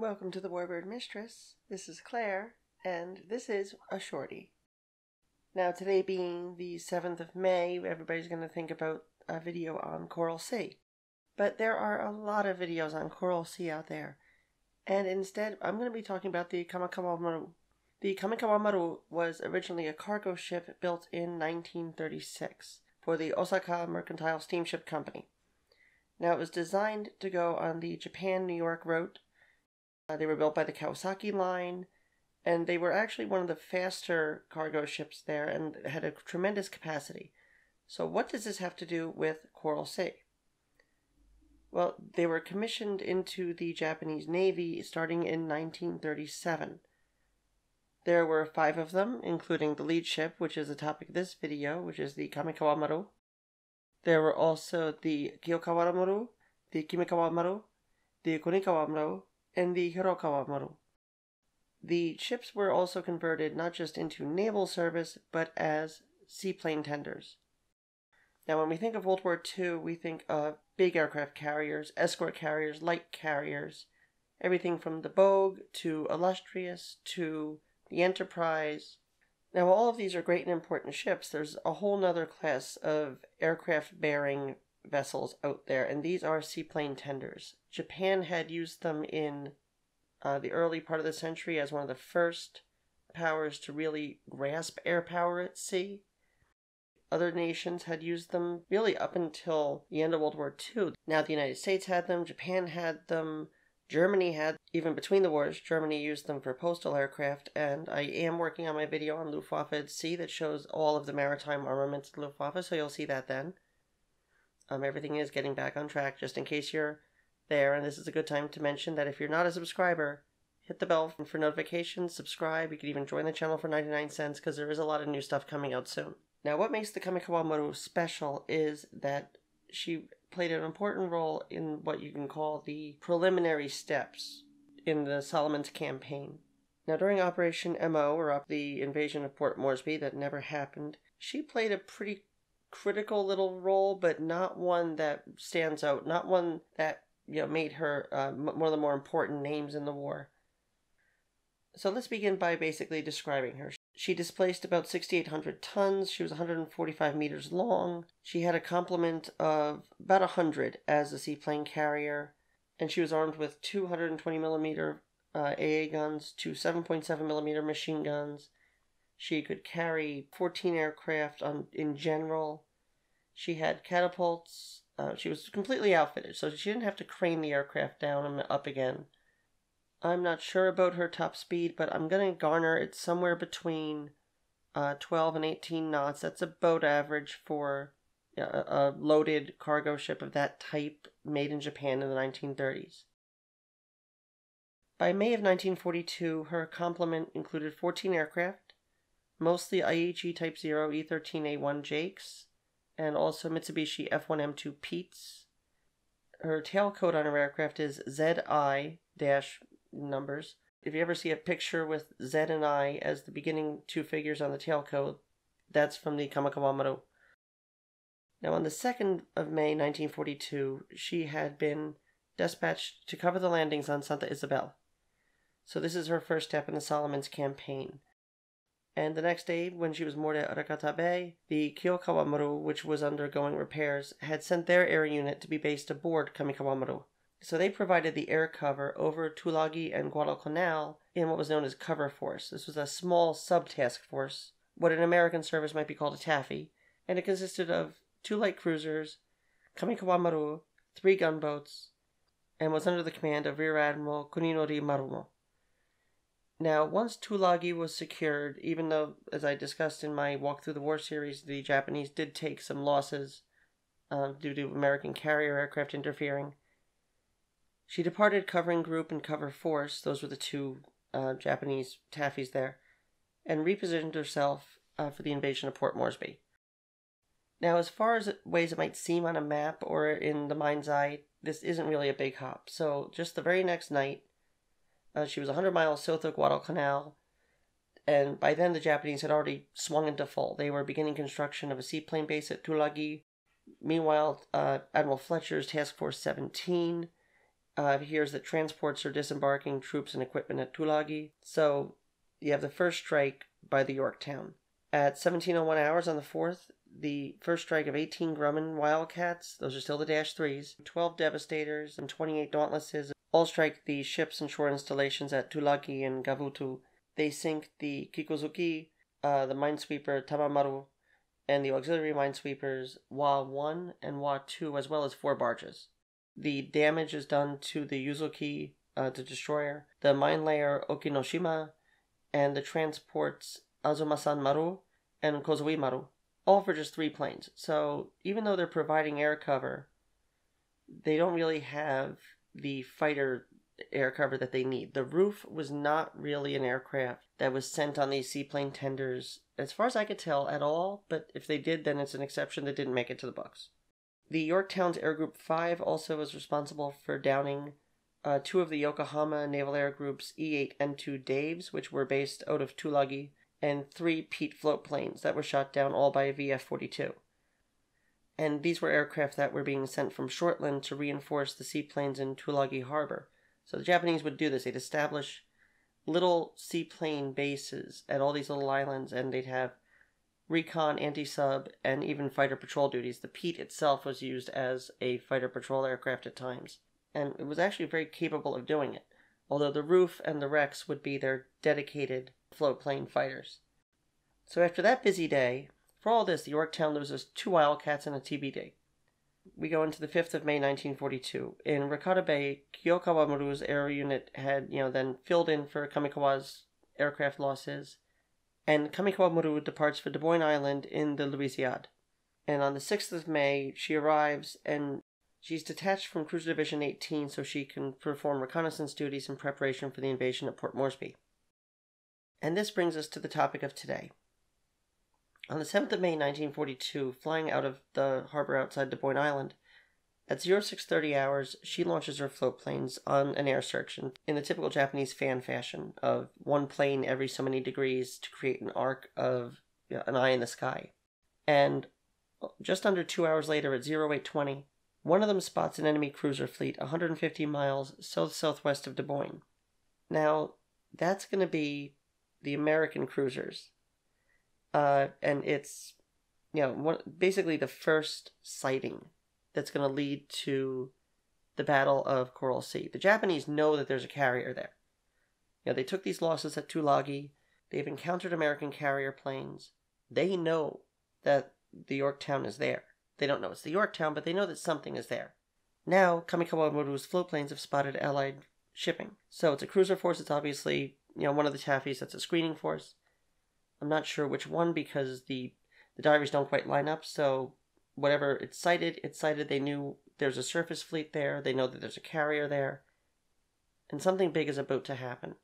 Welcome to the Warbird Mistress. This is Claire, and this is a shorty. Now, today being the 7th of May, everybody's going to think about a video on Coral Sea. But there are a lot of videos on Coral Sea out there, and instead, I'm going to be talking about the Kamikawa Maru. The Kamikawa Maru was originally a cargo ship built in 1936 for the Osaka Mercantile Steamship Company. Now, it was designed to go on the Japan New York route uh, they were built by the Kawasaki line, and they were actually one of the faster cargo ships there and had a tremendous capacity. So, what does this have to do with Coral Sea? Well, they were commissioned into the Japanese Navy starting in 1937. There were five of them, including the lead ship, which is the topic of this video, which is the Kamikawa Maru. There were also the Kiyokawara Maru, the Kimikawa Maru, the Kunikawa Maru, and the Hirokawa Maru. The ships were also converted not just into naval service, but as seaplane tenders. Now, when we think of World War II, we think of big aircraft carriers, escort carriers, light carriers, everything from the Bogue to Illustrious to the Enterprise. Now, all of these are great and important ships. There's a whole other class of aircraft bearing vessels out there, and these are seaplane tenders. Japan had used them in uh, the early part of the century as one of the first powers to really grasp air power at sea. Other nations had used them really up until the end of World War II. Now the United States had them, Japan had them, Germany had, even between the wars, Germany used them for postal aircraft, and I am working on my video on Luftwaffe at Sea that shows all of the maritime armaments of Luftwaffe, so you'll see that then. Um, everything is getting back on track, just in case you're there. And this is a good time to mention that if you're not a subscriber, hit the bell for notifications, subscribe. You can even join the channel for 99 cents because there is a lot of new stuff coming out soon. Now, what makes the Kamikawa Maru special is that she played an important role in what you can call the preliminary steps in the Solomons campaign. Now, during Operation MO, or the invasion of Port Moresby that never happened, she played a pretty critical little role, but not one that stands out, not one that you know made her uh, one of the more important names in the war. So let's begin by basically describing her. She displaced about 6,800 tons. She was 145 meters long. She had a complement of about 100 as a seaplane carrier, and she was armed with 220 millimeter uh, AA guns, two 7.7 millimeter machine guns, she could carry 14 aircraft on, in general. She had catapults. Uh, she was completely outfitted, so she didn't have to crane the aircraft down and up again. I'm not sure about her top speed, but I'm going to garner it somewhere between uh, 12 and 18 knots. That's a boat average for a, a loaded cargo ship of that type made in Japan in the 1930s. By May of 1942, her complement included 14 aircraft, mostly IAG Type 0 E13A1 Jakes, and also Mitsubishi F1M2 Petes. Her tail code on her aircraft is ZI dash numbers. If you ever see a picture with Z and I as the beginning two figures on the tail code, that's from the Kamikawa Maru. Now, on the 2nd of May 1942, she had been dispatched to cover the landings on Santa Isabel. So, this is her first step in the Solomons campaign. And the next day, when she was moored at Rekata Bay, the Kiyokawa Maru, which was undergoing repairs, had sent their air unit to be based aboard Kamikawa Maru. So they provided the air cover over Tulagi and Guadalcanal in what was known as Cover Force. This was a small sub-task force, what in American service might be called a taffy, and it consisted of two light cruisers, Kamikawa Maru, three gunboats, and was under the command of Rear Admiral Kuninori Marumo. Now, once Tulagi was secured, even though, as I discussed in my Walk Through the War series, the Japanese did take some losses uh, due to American carrier aircraft interfering, she departed covering group and cover force, those were the two uh, Japanese taffies there, and repositioned herself uh, for the invasion of Port Moresby. Now, as far as ways it might seem on a map or in the mind's eye, this isn't really a big hop. So, just the very next night, uh, she was 100 miles south of Guadalcanal, and by then the Japanese had already swung into full. They were beginning construction of a seaplane base at Tulagi. Meanwhile, uh, Admiral Fletcher's Task Force 17 uh, hears that transports are disembarking troops and equipment at Tulagi. So you have the first strike by the Yorktown. At 1701 hours on the 4th, the first strike of 18 Grumman Wildcats, those are still the Dash 3s, 12 Devastators, and 28 Dauntlesses all strike the ships and shore installations at Tulagi and Gavutu. They sink the Kikuzuki, uh, the minesweeper Tamamaru, and the auxiliary minesweepers Wa 1 and Wa 2, as well as four barges. The damage is done to the Yuzuki, uh, the destroyer, the mine layer Okinoshima, and the transports Azumasan Maru and Kozui Maru, all for just three planes. So even though they're providing air cover, they don't really have the fighter air cover that they need. The Rufe was not really an aircraft that was sent on these seaplane tenders, as far as I could tell, at all. But if they did, then it's an exception that didn't make it to the books. The Yorktown's Air Group 5 also was responsible for downing uh, two of the Yokohama Naval Air Group's E 8 N 2 Daves, which were based out of Tulagi, and three Pete float planes that were shot down all by VF 42 and these were aircraft that were being sent from Shortland to reinforce the seaplanes in Tulagi Harbor. So the Japanese would do this. They'd establish little seaplane bases at all these little islands, and they'd have recon, anti sub, and even fighter patrol duties. The Pete itself was used as a fighter patrol aircraft at times, and it was actually very capable of doing it, although the Rufe and the Rex would be their dedicated float plane fighters. So after that busy day, for all this, the Yorktown loses two Wildcats and a TBD. We go into the 5th of May 1942. In Rekata Bay, Kiyokawa Maru's air unit had, you know, then filled in for Kamikawa's aircraft losses, and Kamikawa Maru departs for Boyne Island in the Louisiade. And on the 6th of May, she arrives and she's detached from Cruiser Division 18 so she can perform reconnaissance duties in preparation for the invasion of Port Moresby. And this brings us to the topic of today on the 7th of May 1942, flying out of the harbor outside Deboyne Island, at 0630 hours, she launches her float planes on an air search in, the typical Japanese fan fashion of one plane every so many degrees to create an arc of you know, an eye in the sky. And uh, just under two hours later at 0820, one of them spots an enemy cruiser fleet 150 miles south southwest of Deboyne. Now, that's going to be the American cruisers uh, and it's you know one, basically the first sighting that's going to lead to the Battle of Coral Sea. The Japanese know that there's a carrier there. You know, they took these losses at Tulagi. They've encountered American carrier planes. They know that the Yorktown is there. They don't know it's the Yorktown, but they know that something is there. Now, Kamikawa Maru's float planes have spotted Allied shipping. So it's a cruiser force. It's obviously, you know, one of the Taffies that's a screening force. I'm not sure which one because the the diaries don't quite line up. So whatever it's cited, it's cited. They knew there's a surface fleet there. They know that there's a carrier there, and something big is about to happen.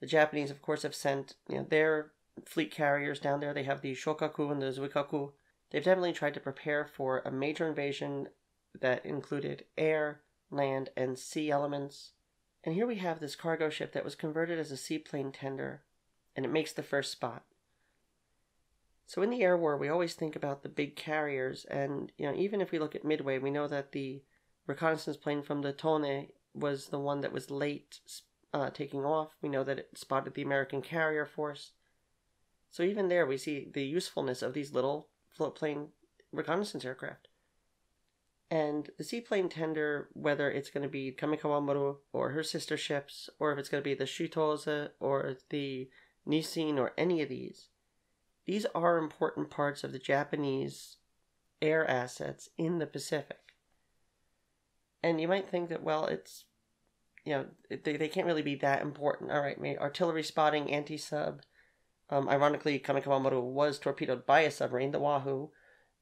The Japanese, of course, have sent you know their fleet carriers down there. They have the Shokaku and the Zuikaku. They've definitely tried to prepare for a major invasion that included air, land, and sea elements. And here we have this cargo ship that was converted as a seaplane tender and it makes the first spot. So in the air war, we always think about the big carriers, and you know, even if we look at Midway, we know that the reconnaissance plane from the Tone was the one that was late uh, taking off. We know that it spotted the American carrier force. So even there, we see the usefulness of these little float plane reconnaissance aircraft. And the seaplane tender, whether it's going to be Kamikawa Maru or her sister ships, or if it's going to be the Chitose or the Nisshin, or any of these, these are important parts of the Japanese air assets in the Pacific. And you might think that, well, it's, you know, they, they can't really be that important. All right, artillery spotting, anti sub. Um, ironically, Kamikawamaru was torpedoed by a submarine, the Wahoo.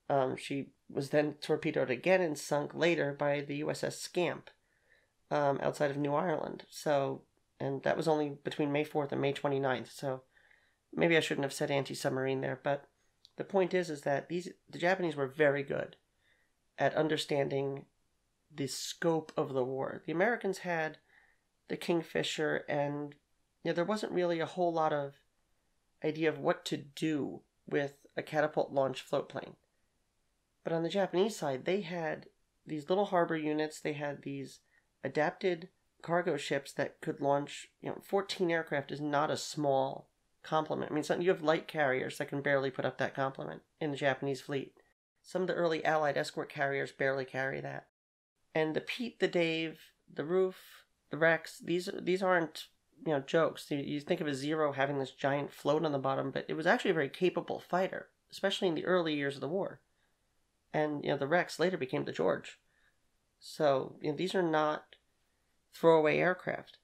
Um, she was then torpedoed again and sunk later by the USS Scamp um, outside of New Ireland. So and that was only between May 4th and May 29th. So maybe I shouldn't have said anti-submarine there, but the point is is that these the Japanese were very good at understanding the scope of the war. The Americans had the Kingfisher and you know, there wasn't really a whole lot of idea of what to do with a catapult launched float plane. But on the Japanese side, they had these little harbor units, they had these adapted cargo ships that could launch, you know, 14 aircraft is not a small complement. I mean, some, you have light carriers that can barely put up that complement in the Japanese fleet. Some of the early Allied escort carriers barely carry that. And the Pete, the Dave, the Rufe, the Rex, these these aren't you know jokes. You, you think of a Zero having this giant float on the bottom, but it was actually a very capable fighter, especially in the early years of the war. And you know the Rex later became the George. So you know these are not throwaway aircraft.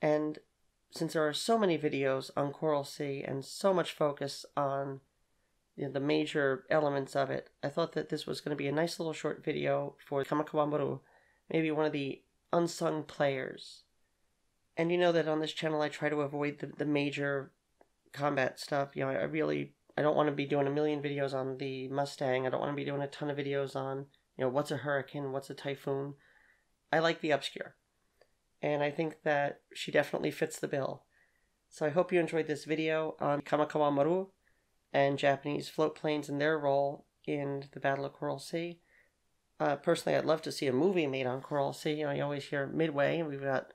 And since there are so many videos on Coral Sea and so much focus on you know, the major elements of it, I thought that this was going to be a nice little short video for Kamikawa Maru, maybe one of the unsung players. And you know that on this channel I try to avoid the, the major combat stuff. You know, I, I really I don't want to be doing a million videos on the Mustang. I don't want to be doing a ton of videos on, you know, what's a hurricane, what's a typhoon. I like the obscure and I think that she definitely fits the bill. So I hope you enjoyed this video on Kamikawa Maru and Japanese float planes and their role in the Battle of Coral Sea. Uh, personally, I'd love to see a movie made on Coral Sea. You know, you always hear Midway. and We've got,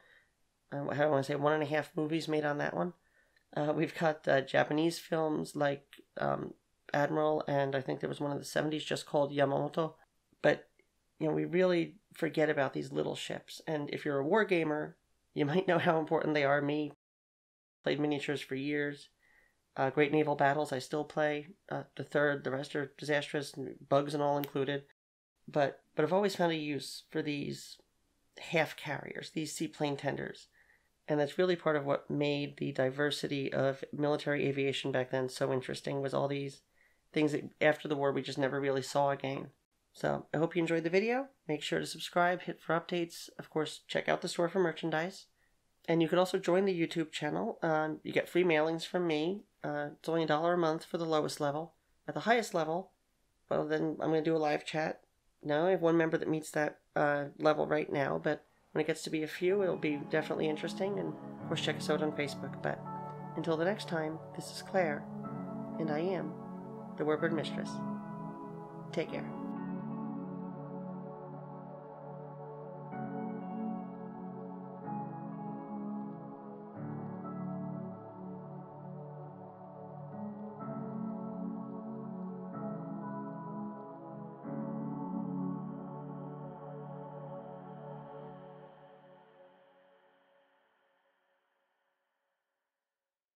uh, I want to say, one and a half movies made on that one. Uh, we've got Japanese films like um, Admiral, and I think there was one in the 70s just called Yamamoto. But you know, we really forget about these little ships. And if you're a war gamer, you might know how important they are. Me, played miniatures for years. Uh, Great Naval Battles, I still play. Uh, the third, the rest are disastrous, bugs and all included. But but I've always found a use for these half carriers, these seaplane tenders. And that's really part of what made the diversity of military aviation back then so interesting was all these things that after the war we just never really saw again. So I hope you enjoyed the video. Make sure to subscribe, hit for updates. Of course, check out the store for merchandise. And you can also join the YouTube channel. Um, you get free mailings from me. Uh, it's only a dollar a month for the lowest level. At the highest level, well, then I'm going to do a live chat. Now I have one member that meets that uh, level right now, but when it gets to be a few, it'll be definitely interesting. And of course, check us out on Facebook. But until the next time, this is Claire, and I am the Warbird Mistress. Take care.